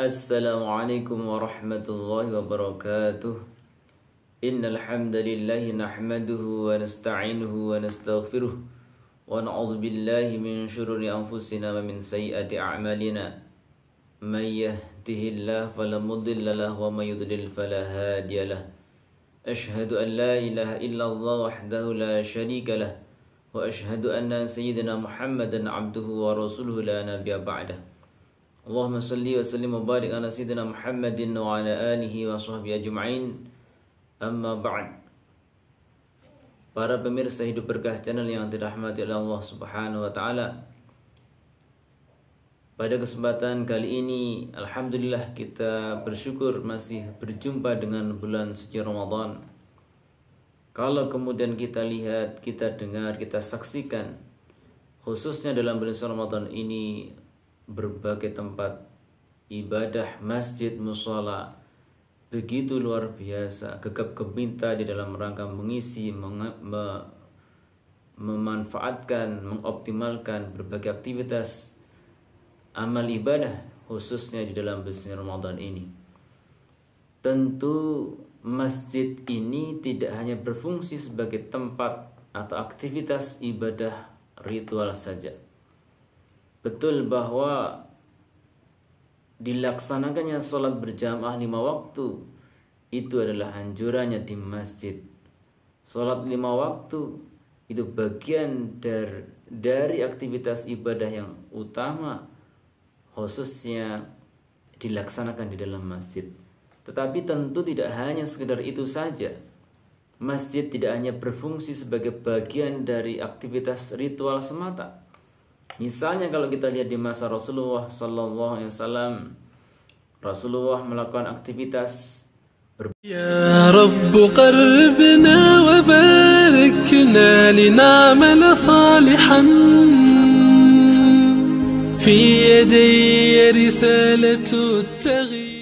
السلام عليكم ورحمة الله وبركاته. إن الحمد لله نحمده ونستعينه ونستغفره ونعوذ بالله من شرور أنفسنا ومن سيئات أعمالنا. من يهد يهده الله فلا مضل له وما يضلل فلا هادي له. أشهد أن لا إله إلا الله وحده لا شريك له وأشهد أن سيدنا محمدا عبده ورسوله لا نبي بعده. اللهم صل وسلم وبارك على سيدنا محمد وعلى آله وصحبه أجمعين. أما بعد Para pemirsa Hidup Berkah Channel yang dirahmati oleh Allah Subhanahu wa taala, Pada kesempatan kali ini alhamdulillah kita bersyukur masih berjumpa dengan bulan suci Ramadan. Kalau kemudian kita lihat, kita dengar, kita saksikan khususnya dalam bulan suci Ramadan ini berbagai tempat ibadah masjid musola begitu luar biasa gegap gempita di dalam rangka mengisi meng me memanfaatkan mengoptimalkan berbagai aktivitas amal ibadah khususnya di dalam bulan Ramadan ini tentu masjid ini tidak hanya berfungsi sebagai tempat atau aktivitas ibadah ritual saja betul bahwa dilaksanakannya sholat berjamaah lima waktu itu adalah anjurannya di masjid. Sholat lima waktu itu bagian dari, dari aktivitas ibadah yang utama khususnya dilaksanakan di dalam masjid. Tetapi tentu tidak hanya sekedar itu saja. Masjid tidak hanya berfungsi sebagai bagian dari aktivitas ritual semata. Misalnya kalau kita lihat di masa Rasulullah Sallallahu Alaihi Wasallam, Rasulullah melakukan aktivitas Ya في يدي رسالة التغيير.